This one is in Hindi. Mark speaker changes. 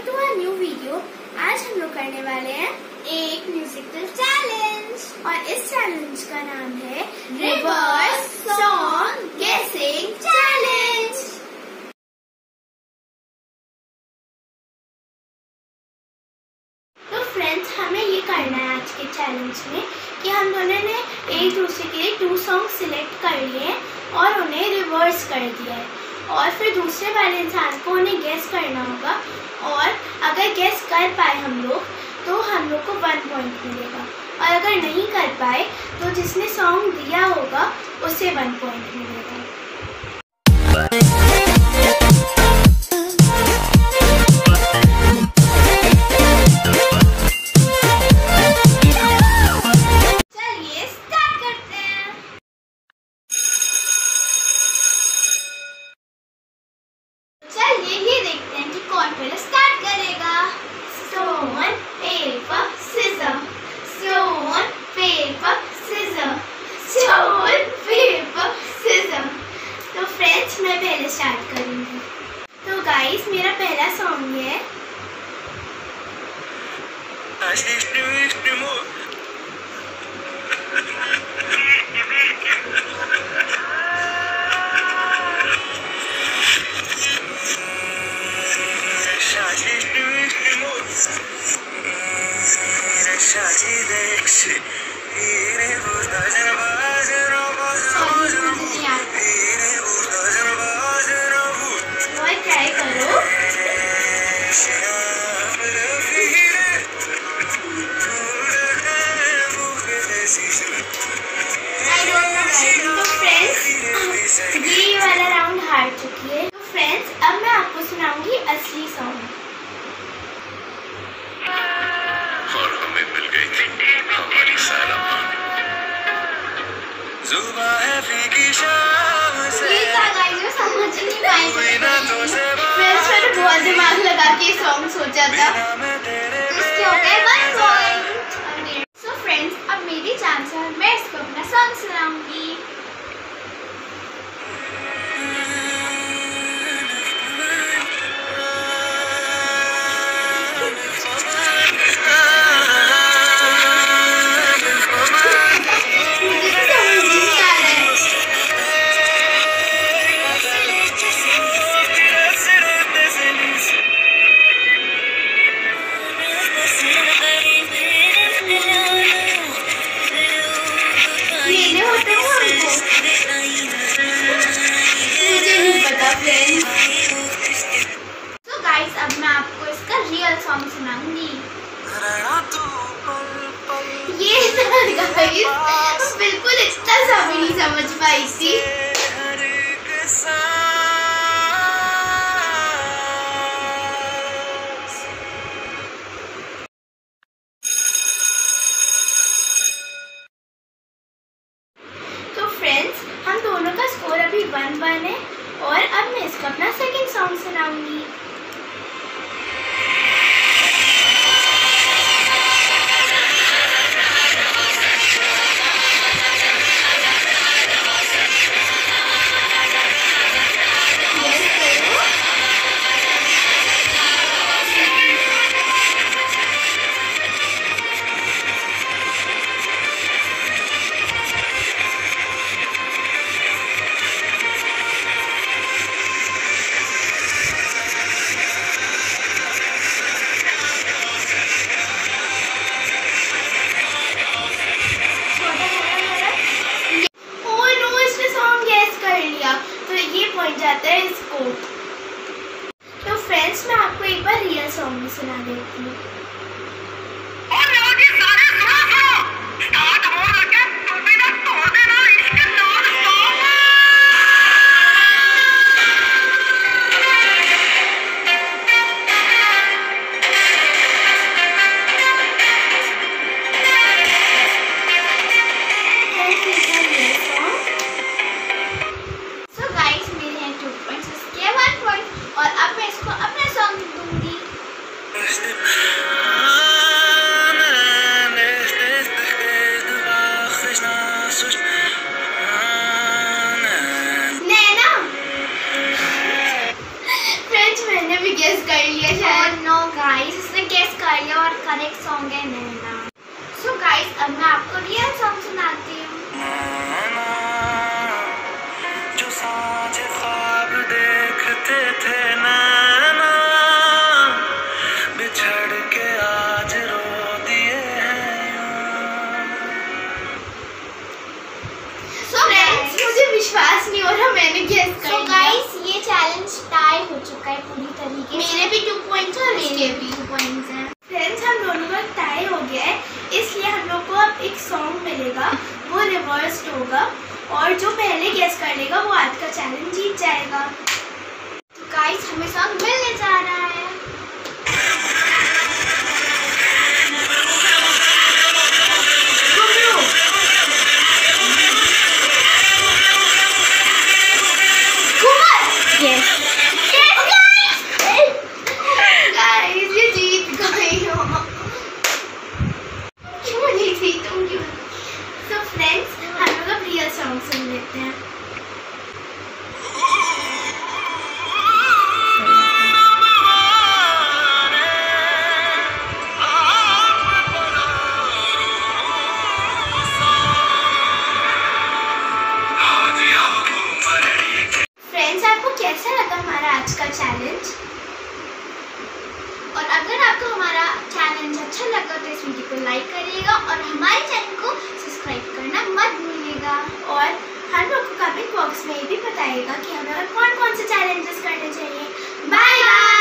Speaker 1: Welcome to a new video. आज हम लोग करने वाले हैं एक म्यूजिकल चैलेंज और इस चैलेंज का नाम है रिवर्स सॉन्ग गेसिंग चैलेंज तो फ्रेंड्स हमें ये करना है आज के चैलेंज में कि हम दोनों ने एक दूसरे के लिए टू सॉन्ग सिलेक्ट कर लिए और उन्हें रिवर्स कर दिया है। और फिर दूसरे वाले इंसान को उन्हें गेस करना होगा। और अगर गेस कर पाए हम लोग तो हम लोग को वन पॉइंट मिलेगा। और अगर नहीं कर पाए तो जिसने सॉन्ग दिया होगा, उसे वन पॉइंट मिलेगा। मेरा पहला सॉन्ग है तो फ्रेंड्स ये वाला राउंड हार चुकी है। तो फ्रेंड्स अब मैं आपको सुनाऊँगी असली सॉन्ग
Speaker 2: तो
Speaker 1: बहुत दिमाग लगा के सॉन्ग सोचा था। वन वन है और अब मैं इसको अपना सेकंड सॉन्ग सुनाऊँगी। एक बार रियल सॉन्ग भी सुना देती हूँ। अब मैं आपको रियल सॉन्ग सुनाती हूँ।
Speaker 2: जो साँझ ख्वाब देखते थे नैना, बिछड़ के आज रो दिए हैं यूँ।
Speaker 1: मुझे विश्वास नहीं हो रहा मैंने गेस कर
Speaker 3: So guys, ये चैलेंज टाई हो चुका है पूरी तरीके
Speaker 1: मेरे भी टू पॉइंट्स और
Speaker 3: मेरे
Speaker 1: इसके
Speaker 3: भी
Speaker 1: भी।
Speaker 3: पॉइंट्स हैं।
Speaker 1: फ्रेंड्स हम दोनों का टाई हो गया है इसलिए हम लोग को अब एक सॉन्ग मिलेगा रिवर्स्ड होगा। और जो पहले गेस कर लेगा वो आज का चैलेंज जीत जाएगा। लेते हैं। कैसा लगा हमारा आज का चैलेंज
Speaker 3: और अगर आपको हमारा चैलेंज अच्छा लगा तो इस वीडियो को लाइक करिएगा और हमारे चैनल को सब्सक्राइब करना मत
Speaker 1: और हम लोग को कमेंट बॉक्स में ये भी बताइएगा कि हमें कौन कौन से चैलेंजेस करने चाहिए। Bye bye